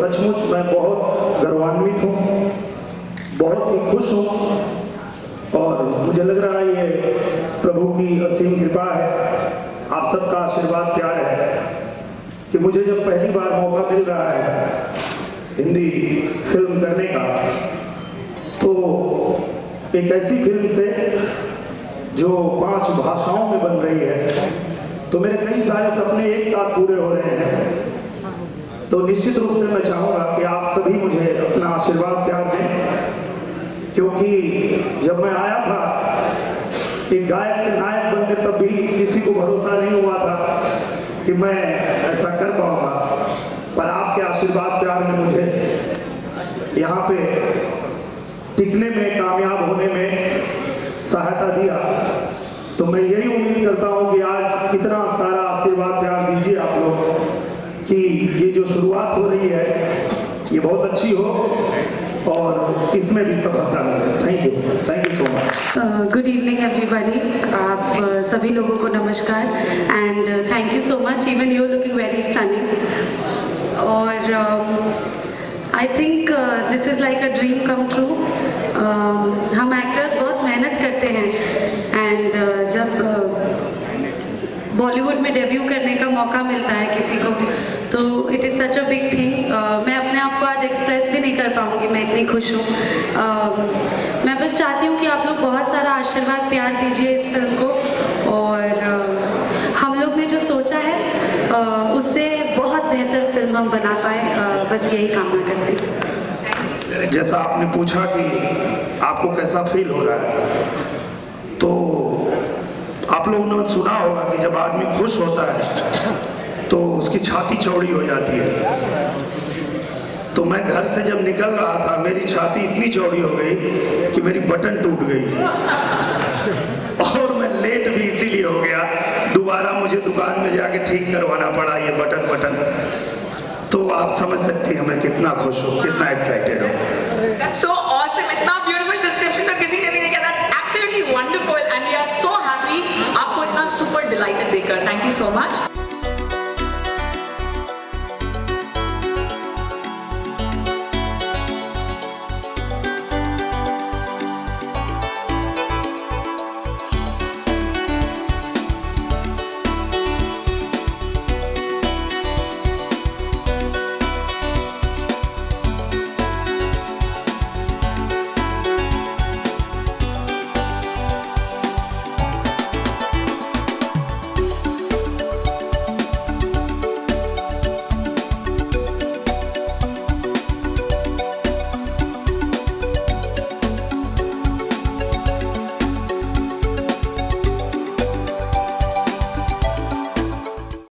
सचमुच मैं बहुत गर्वान्वित हूँ, बहुत ही खुश हूँ और मुझे लग रहा है ये प्रभु की असीम कृपा है। आप सबका आशीर्वाद प्यार है कि मुझे जब पहली बार मौका मिल रहा है हिंदी फ़िल्म करने का तो एक ऐसी फ़िल्म से जो पाँच भाषाओं में बन रही है तो मेरे कई सारे सपने एक साथ पूरे हो रहे हैं। तो निश्चित रूप से मैं चाहूँगा कि आप सभी मुझे अपना आशीर्वाद प्यार दें, क्योंकि जब मैं आया था, एक गायक से नायक बनने तब भी किसी को भरोसा नहीं हुआ था कि मैं ऐसा कर पाऊँगा। पर आपके आशीर्वाद प्यार ने मुझे यहाँ पे टिकने में, कामयाब होने में सहायता दिया। तो मैं यही उम्मीद करता हूँ कि आज इतना सारा आशीर्वाद प्यार दीजिए आप लोग कि ये शुरुआत हो रही है। ये बहुत अच्छी हो और इसमें भी सफलता मिले thank you thank you so much good evening everybody आप uh, सभी लोगों को नमस्कार and thank you so much even you looking very stunning और I think this is like a dream come true हम एक्टर्स बहुत मेहनत करते हैं एंड uh, जब बॉलीवुड में डेब्यू करने का मौका मिलता है किसी को। तो it is such a big thing मैं अपने आप को आज एक्सप्रेस भी नहीं कर पाऊँगी मैं इतनी खुश हूँ। Uh, मैं बस चाहती हूँ कि आप लोग बहुत सारा आशीर्वाद प्यार दीजिए इस फ़िल्म को। और uh, हम लोग ने जो सोचा है uh, उससे बहुत बेहतर फ़िल्म हम बना पाए। Uh, बस यही कामना करते हैं। जैसा आपने पूछा कि आपको कैसा फील हो रहा है तो आप लोगों ने सुना होगा कि जब आदमी खुश होता है तो उसकी छाती चौड़ी हो जाती है। तो मैं घर से जब निकल रहा था, मेरी छाती इतनी चौड़ी हो गई कि मेरी बटन टूट गई। और मैं लेट भी इसीलिए हो गया, दोबारा मुझे दुकान में जाके ठीक करवाना पड़ा ये बटन बटन। तो आप समझ सकती हैं मैं कितना खुश हूँ, कितना एक्साइटेड हूँ। So, awesome. like it Baker. Thank you so much.